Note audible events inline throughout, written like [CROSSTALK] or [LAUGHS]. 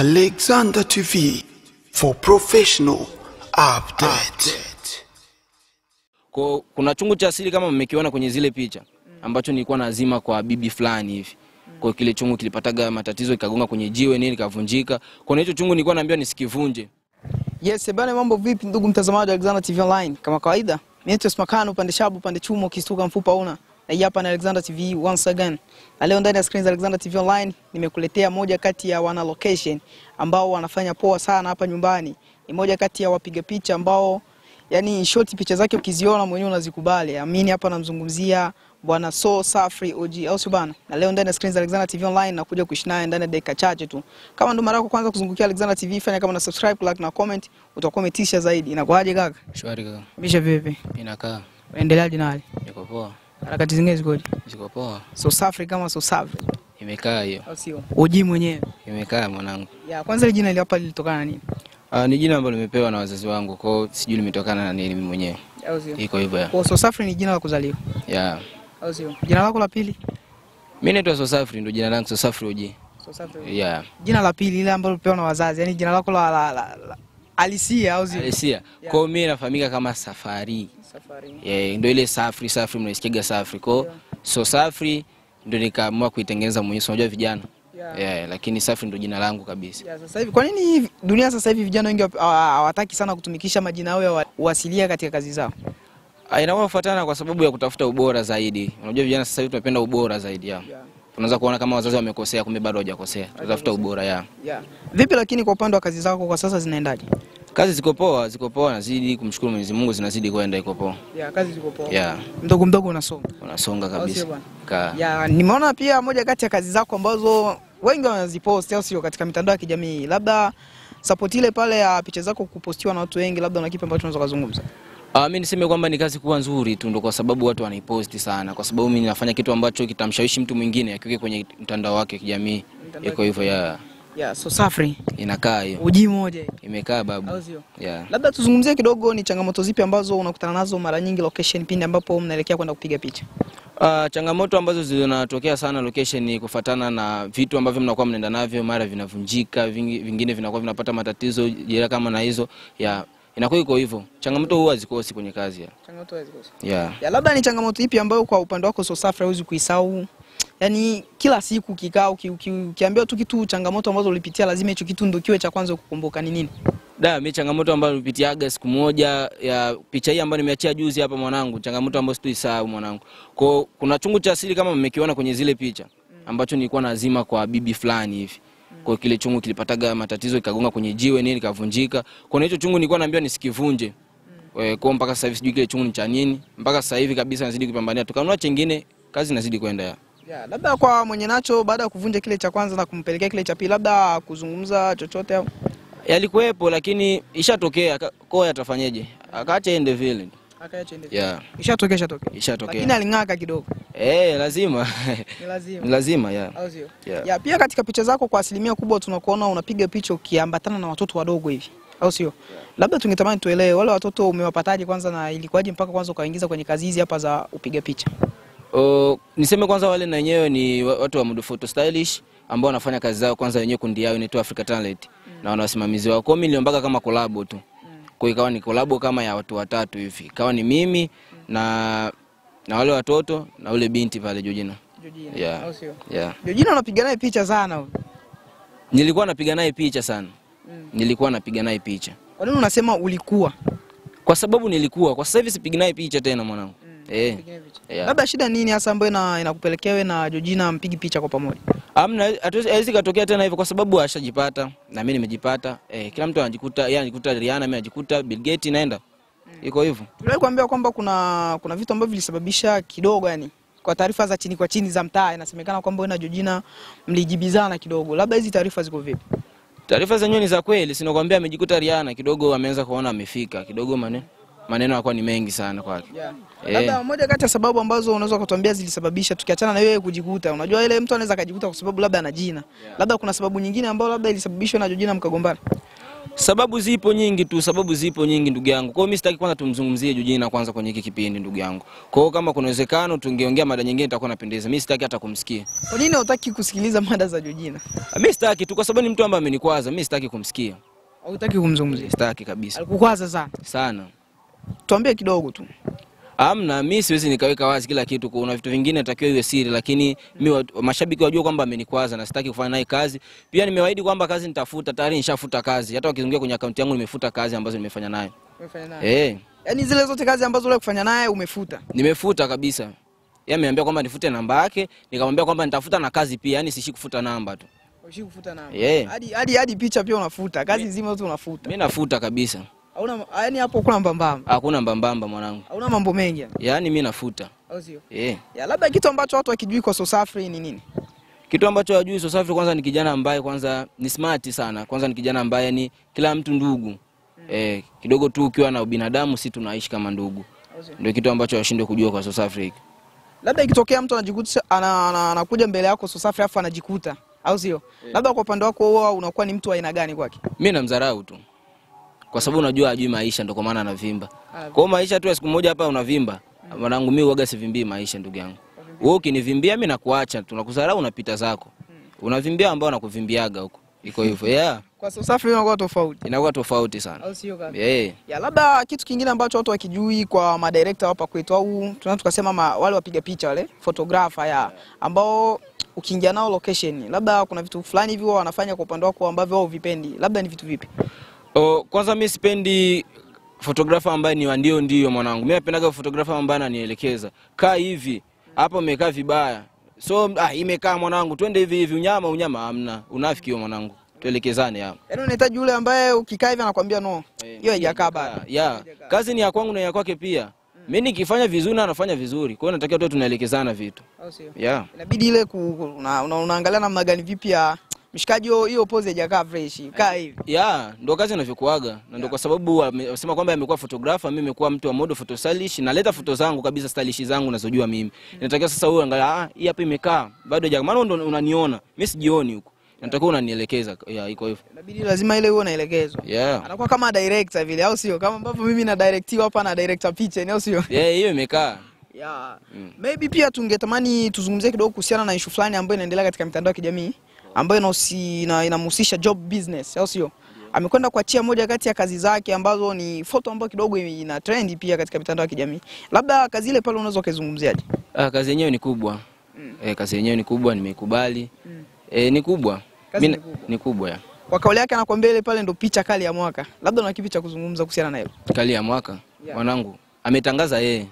Alexander TV for professional update. Kwa, kuna chungu cha asili kama mmekiona kwenye zile picha ambacho nilikuwa nazima kwa bibi fulani hivi. Kwa kile chungu kilipataga matatizo ikagonga kwenye jiwe nini ikavunjika. Kwa hiyo hicho chungu nilikuwa naambiwa nisikivunje. Yes, bana mambo vipi ndugu mtazamaji wa Alexander TV Online? Kama kawaida, mimi ni Tosmakano upande shabu upande chumo kistuka mfupa una. Na hii hapa ni Alexander TV once again. Na leo ndani ya screen za Alexander TV Online nimekuletea moja kati ya wana location ambao wanafanya poa sana hapa nyumbani. Ni moja kati ya wapiga picha ambao yani in short picha zake ukiziona mwenyewe unazikubali. Amini hapa namzungumzia bwana So Safri OG au sio bana? Na leo ndani ya screen za Alexander TV Online nakuja kuishi naye ndani ya dakika chache tu. Kama ndo mara yako kwanza kuzungukia Alexander TV, fanya kama na subscribe, like na comment, utakuwa umetisha zaidi. Inakuaje kaka? Shwari kaka. Misha vipi? Inakaa. Endeleaje na hali? Niko poa. Harakati zingine zikoje? Ziko poa. So safi kama So safi. Imekaa hiyo. au sio? Uji mwenyewe. Imekaa mwanangu. Ya kwanza ile jina ile hapa lilitokana na nini? Ah, ni jina ambalo nimepewa na wazazi wangu. Kwa hiyo sijui limetokana na nini mimi mwenyewe. Au sio? Iko hivyo ya. Kwa So safi ni jina la kuzaliwa. Yeah. Au sio? Jina lako la pili? Mimi naitwa Sosafri ndio jina langu Sosafri Uji. So Safri. Yeah. Jina la pili ile ambalo ulipewa na wazazi, yani jina lako la la, la, la alisia au sio? Alisia. Kwa mimi nafahamika kama Safari. Safari. Yeah, ndio ile Safari, Safari mnaisikiaga Safari. Kwa yeah. so Safari ndio nikaamua kuitengeneza mwenyewe. Unajua vijana. Yeah. Yeah, lakini Safri ndio jina langu kabisa. Yeah, sasa hivi kwa nini dunia sasa hivi vijana wengi hawataki sana kutumikisha majina yao ya uasilia katika kazi zao? Inakuwa kufuatana kwa sababu ya kutafuta ubora zaidi. Unajua vijana sasa hivi tunapenda ubora zaidi ya. Unaweza kuona kama wazazi wamekosea kumbe bado hawajakosea. tutafuta ubora ya. Yeah. Vipi lakini kwa upande wa kazi zako kwa sasa zinaendaje? Kazi ziko poa, ziko poa, nazidi kumshukuru Mwenyezi Mungu zinazidi kwenda iko poa. Yeah, kazi ziko poa. Yeah, Mdogo mdogo unasonga. unasonga kabisa. Ka. Yeah, nimeona pia moja kati ya kazi zako ambazo wengi wanazipost au sio katika mitandao ya kijamii. Labda support ile pale ya picha zako kupostiwa na watu wengi, labda una kipi ambacho unaweza kuzungumza? Ah, mimi niseme kwamba ni kazi kuwa nzuri tu ndo kwa sababu watu wanaiposti sana kwa sababu mimi ninafanya kitu ambacho kitamshawishi mtu mwingine akiweke kwenye mtandao wake wa kijamii. yako Iko hivyo ya Yeah, so Safari inakaa hiyo. uji moja. Imekaa babu. Yeah. Labda tuzungumzie kidogo ni changamoto zipi ambazo unakutana nazo mara nyingi location pindi ambapo mnaelekea kwenda kupiga picha. Uh, changamoto ambazo zinatokea sana location ni kufatana na vitu ambavyo mnakuwa mnaenda navyo, mara vinavunjika, vingine vinakuwa vinapata matatizo jira kama na hizo ya inakuwa iko hivyo. Changamoto huwa hazikosi kwenye kazi ya. Changamoto hazikosi. Yeah. Ya labda ni changamoto ipi ambayo kwa upande wako so safari huwezi kuisahau? Yaani kila siku uki, ukiambiwa tu kitu changamoto ambazo ulipitia lazima hicho kitu ndio kiwe cha kwanza kukumbuka ni nini? Da, mi changamoto ambayo nilipitiaga siku moja ya picha hii ambayo nimeachia juzi hapa mwanangu, changamoto ambayo sitoisahau mwanangu. Kwa kuna chungu cha asili kama mmekiona kwenye zile picha ambacho nilikuwa nazima kwa bibi fulani hivi. Kwa kile chungu kilipataga matatizo ikagonga kwenye jiwe nini kavunjika Kwa hicho chungu nilikuwa naambiwa nisikivunje. Kwa Kwa mpaka sasa hivi sijui kile chungu ni cha nini. Mpaka sasa hivi kabisa nazidi kupambania. Tukanunua chengine, kazi nazidi kwenda ya. yeah, labda kwa mwenye nacho baada ya kuvunja kile cha kwanza na kumpelekea kile cha pili labda kuzungumza chochote au Yalikuwepo lakini ishatokea. Kwa yatafanyeje? Akaacha ende vile. Akaacha ende. Yeah, Ishatokea ishatokea. Lakini aling'aka kidogo. Eh, lazima. [LAUGHS] Ni lazima. Ni lazima yeah. Au sio? Yeah. yeah. pia katika picha zako kwa asilimia kubwa tunakuona unapiga picha ukiambatana na watoto wadogo hivi. Au sio? Labda tungetamani tuelewe wale watoto umewapataje kwanza na ilikuwaje mpaka kwanza ukaingiza kwenye kazi hizi hapa za upiga picha. O, niseme kwanza wale na wenyewe ni watu wa Mudu Photo Stylish ambao wanafanya kazi zao kwanza wenyewe kundi yao inaitwa Africa Talent na wana wasimamizi wao. Kwa mimi niliombaga kama collab tu. Kwa ikawa ni kolabo kama ya watu watatu hivi. Ikawa ni mimi na na wale watoto na ule binti pale Jojina. Jojina. Yeah. Au sio? Yeah. Jojina unapiga naye picha sana. Nilikuwa napiga naye picha sana. Mm. Nilikuwa napiga naye picha. Kwa nini unasema ulikuwa? Kwa sababu nilikuwa, kwa sasa hivi sipigi naye picha tena mwanangu. Eh. Yeah. Labda shida nini hasa ambayo inakupelekea wewe na Jojina mpigi picha kwa pamoja? Amna, hawezi haiwezi katokea tena hivyo kwa sababu ashajipata na mimi nimejipata. Eh, kila mtu anajikuta, yeye anajikuta Rihanna, mimi anajikuta Bill Gates naenda. Iko hivyo. Tuliwahi kuambia kwamba kuna kuna vitu ambavyo vilisababisha kidogo yani kwa taarifa za chini kwa chini za mtaa inasemekana kwamba wewe na Jojina mlijibizana kidogo. Labda hizi taarifa ziko vipi? Taarifa zenyewe ni za kweli, sinakwambia amejikuta Rihanna kidogo ameanza kuona amefika. Kidogo maneno maneno yalikuwa ni mengi sana kwake. Yeah. Eh. Labda moja kati ya sababu ambazo unaweza kutuambia zilisababisha tukiachana na wewe kujikuta. Unajua ile mtu anaweza akajikuta kwa sababu labda ana jina. Yeah. Labda kuna sababu nyingine ambayo labda ilisababishwa na Jojina mkagombana. Sababu zipo nyingi tu, sababu zipo nyingi ndugu yangu. Kwa hiyo mimi sitaki kwanza tumzungumzie Jujina kwanza kwenye hiki kipindi ndugu yangu. Kwa hiyo kama kuna uwezekano tungeongea mada nyingine itakuwa napendeza. Mimi sitaki hata kumsikia. Kwa nini hutaki kusikiliza mada za Jojina? Mimi sitaki tu kwa sababu ni mtu ambaye amenikwaza. Mimi sitaki kumsikia. Hutaki kumzungumzia? Sitaki kabisa. Alikukwaza sana. Sana. Tuambie kidogo tu. Amna, mi siwezi nikaweka wazi kila kitu. Kuna vitu vingine natakiwa iwe siri, lakini mi mashabiki wajua kwamba amenikwaza na sitaki kufanya naye kazi. Pia nimewaahidi kwamba kazi nitafuta, tayari nishafuta kazi. Hata wakizungia kwenye akaunti yangu nimefuta kazi ambazo nimefanya naye. Umefanya naye. Eh, Yaani zile zote kazi ambazo ule kufanya naye umefuta. nimefuta kabisa. Yeye ameniambia kwamba nifute namba yake, nikamwambia kwamba nitafuta na kazi pia, yani sishi kufuta namba tu. Ushi kufuta namba. Eh. Hadi hadi hadi picha pia unafuta. Kazi nzima zote unafuta. Mimi nafuta kabisa. Hauna yani hapo kuna mbambamba. Hakuna mbambamba mwanangu. Hauna mambo mengi. Yaani mimi nafuta. Au sio? Eh. Ya labda kitu ambacho watu wakijui kwa Sosafri ni nini? Kitu ambacho wajui Sosafri kwanza ni kijana ambaye kwanza ni smart sana. Kwanza ni kijana ambaye ni kila mtu ndugu. Eh, kidogo tu ukiwa na ubinadamu si tunaishi kama ndugu. Ndio kitu ambacho washindwe kujua kwa Sosafri. Labda ikitokea mtu anajikuta ana- ana- anakuja mbele yako Sosafri afu anajikuta. Au sio? Yeah. Labda kwa upande wako wewe unakuwa ni mtu wa aina gani kwake? Mimi namdharau tu. Kwa sababu unajua ajui maisha ndio kwa maana anavimba. Kwa hiyo maisha tu siku moja hapa unavimba. Mwanangu mimi huaga sivimbii maisha ndugu yangu. Wewe ukinivimbia mimi nakuacha, tunakusahau unapita zako. Unavimbia ambao nakuvimbiaga huko. Iko hivyo. Yeah. Kwa Sosafri inakuwa tofauti. Inakuwa tofauti sana. Au sio kabisa? Eh. Ya labda kitu kingine ambacho watu wakijui kwa madirekta hapa kwetu au tunaweza tukasema ma, wale wapiga picha wale photographer ya ambao ukiingia nao location labda kuna vitu fulani hivyo wanafanya kwa upande wako ambavyo wao vipendi. Labda ni vitu vipi? O, kwanza mi sipendi photographer ambaye ni ndio ndio mwanangu. Mi napendaga photographer ambaye ananielekeza. Kaa hivi. Hapa umekaa vibaya. So ah, imekaa mwanangu, twende hivi hivi unyama unyama hamna. Unafiki huo mwanangu. Tuelekezane hapo. Yaani unahitaji yule ambaye ukikaa hivi anakuambia no. Hiyo haijakaa bado. Yeah, kazi ni ya kwangu na ya kwake pia. mi nikifanya vizuri na anafanya vizuri. Kwa hiyo natakiwa tu tunaelekezana vitu. Au sio? Yeah, Inabidi ile ku, una, una, unaangalia namna gani vipi ya mshikaji hiyo pose haijakaa fresh. Kaa hivi. Ya, ndo kazi inavyokuaga na ndo kwa sababu amesema kwamba amekuwa photographer, mimi nimekuwa mtu wa model photo stylish, naleta foto zangu kabisa stylish zangu nazojua mimi. Mm. Inatakiwa sasa wewe angalia, ah, hii hapa imekaa. Bado haja maana ndo unaniona. Mimi sijioni huko. Natakiwa unanielekeza. Ya, iko hivyo. Inabidi lazima ile uwe unaelekezwa. Yeah. Anakuwa kama director vile au sio? Kama ambavyo mimi na directiwa hapa na director picha, ni au sio? Yeah, hiyo imekaa. Yeah. Mm. Maybe pia tungetamani tuzungumzie kidogo kuhusiana na issue fulani ambayo inaendelea katika mitandao ya kijamii ambayo inamhusisha job business, au sio? Amekwenda kuachia moja kati ya kazi zake ambazo ni foto ambayo kidogo ina trend pia katika mitandao ya kijamii. Labda kazi ile pale unaweza ukaizungumziaje? Ah, kazi yenyewe ni kubwa. Mm. Eh, kazi yenyewe ni kubwa, nimeikubali. Eh, ni kubwa. Kazi Mina, ni kubwa. ni kubwa ya. Kwa kauli yake anakuambia ile pale ndo picha kali ya mwaka. Labda una kipi cha kuzungumza kuhusiana na hilo? Kali ya mwaka. Yeah. Mwanangu ametangaza yeye.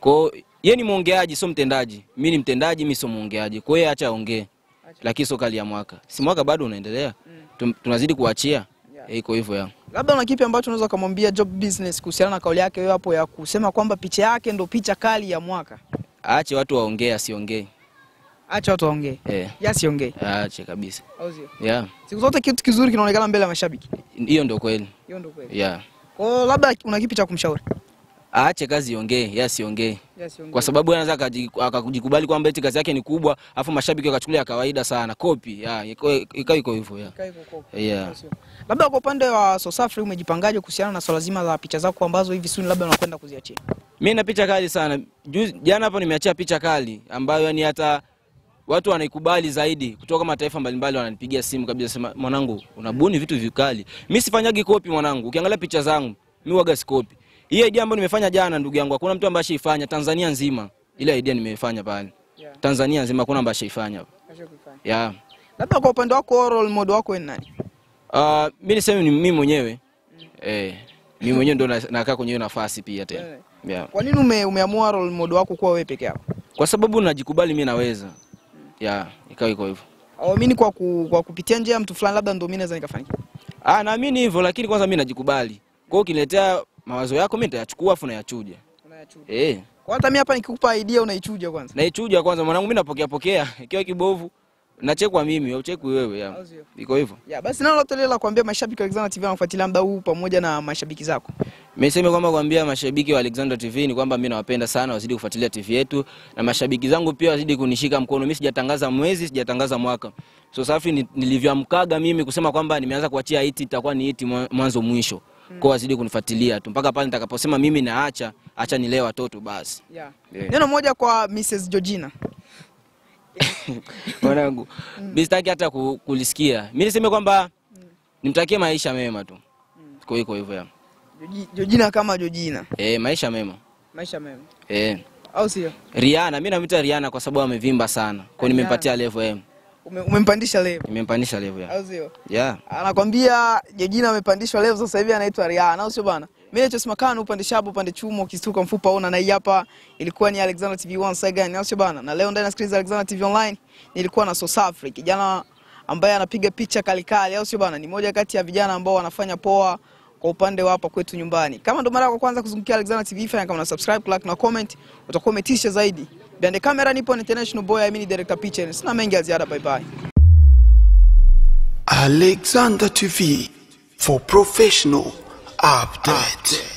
Kwa hiyo yeye ni mwongeaji sio mtendaji. Mimi ni mtendaji, mimi sio mwongeaji. Kwa hiyo acha aongee. Lakini sio kali ya mwaka. Si mwaka bado unaendelea. mm. Tunazidi kuachia. yeah. Iko hivyo ya. Labda una kipi ambacho unaweza kumwambia job business kuhusiana na kauli yake hapo ya kusema kwamba picha yake ndo picha kali ya mwaka? Aache watu waongee asiongee. Acha watu waongee. Eh, Yasiongee. aache kabisa. Au sio? Yeah. Siku zote kitu kizuri kinaonekana mbele ya mashabiki. Hiyo ndio kweli. Hiyo ndio kweli. Yeah. Kwa labda una kipi cha kumshauri? Aache kazi iongee, yeye asiongee. Yes, Kwa sababu anaweza akajikubali akakujikubali kwamba eti kazi yake ni kubwa, afu mashabiki wakachukulia kawaida sana. Kopi, yeah, iko hivyo? Labda kwa upande wa Sosafri umejipangaje kuhusiana na swala zima la picha zako ambazo hivi suni labda unakwenda kuziachia? Mimi na picha kali sana. Juzi jana hapo nimeachia picha kali ambayo yani hata watu wanaikubali zaidi kutoka mataifa mbalimbali wananipigia simu kabisa sema mwanangu unabuni vitu vikali. Mimi sifanyagi kopi mwanangu. Ukiangalia picha zangu mimi waga sikopi. Hii idea ambayo nimefanya jana ndugu yangu hakuna mtu ambaye ashaifanya Tanzania nzima. Ile idea nimefanya pale. Yeah. Tanzania nzima hakuna ambaye ashaifanya. Yeah. Labda kwa upande wako role model wako ni nani? Uh, mimi niseme ni mimi mwenyewe. Mm. Eh, mimi mwenyewe ndo nakaa kwenye hiyo nafasi pia tena. Yeah. Yeah. Kwa nini ume, umeamua role model wako kuwa wewe peke yako? Kwa sababu najikubali mimi naweza. Mm. Yeah, ikawa iko hivyo. Au kwa, ku, kwa kupitia njia ya mtu fulani labda ndio mimi naweza nikafanikiwa. Ah, naamini hivyo lakini kwanza mimi najikubali. Kwa hiyo ukiniletea mawazo yako mimi nitayachukua afu nayachuja. Unayachuja. Eh, Kwa hata mimi hapa nikikupa idea unaichuja kwanza. naichuja kwanza mwanangu mimi napokea pokea ikiwa kibovu nachekwa mimi au chekwi wewe ya. Iko hivyo Ya, basi nalo lote lile la kuambia mashabiki wa Alexander TV wanafuatilia muda huu pamoja na mashabiki zako. nimesema kwamba kuambia mashabiki wa Alexander TV ni kwamba mimi nawapenda sana, wazidi kufuatilia TV yetu na mashabiki zangu pia wazidi kunishika mkono. Mimi sijatangaza mwezi, sijatangaza mwaka. So safi ni- nilivyoamkaga mimi kusema kwamba nimeanza kuachia hiti itakuwa ni hiti mwanzo mwisho. Kwa wazidi kunifuatilia tu mpaka pale nitakaposema mimi naacha, acha nilee watoto basi. Yeah. Yeah. Neno moja kwa Mrs. Georgina. [LAUGHS] Mwanangu, mimi sitaki hata kulisikia. Mimi niseme kwamba nimtakie maisha mema tu. Kwa hiyo hivyo ya. Georgina kama Georgina. Eh, maisha mema. Maisha mema. Eh. Au sio? Rihanna, mimi namwita Rihanna kwa sababu amevimba sana. Kwa hiyo nimempatia level M. Ume, umempandisha leo. Nimempandisha level ya. Au sio? Yeah. Anakwambia Jejina amepandishwa leo sasa hivi anaitwa Rihanna, au sio bana? Mimi naitwa kana upande shabu upande chumo ukistuka mfupa una na hapa ilikuwa ni Alexander TV One side gani, au sio bana? Na leo ndani ya screen za Alexander TV online nilikuwa na Sosafri, kijana ambaye anapiga picha kalikali, au sio bana? Ni moja kati ya vijana ambao wanafanya poa kwa upande wa hapa kwetu nyumbani. Kama ndo mara ya kwanza kuzungukia Alexander TV, fanya kama una subscribe, like na comment, utakuwa umetisha zaidi. Behind the camera nipo na international boy, I mean director picture. Sina mengi ya ziada, bye bye. Alexander TV for professional updates.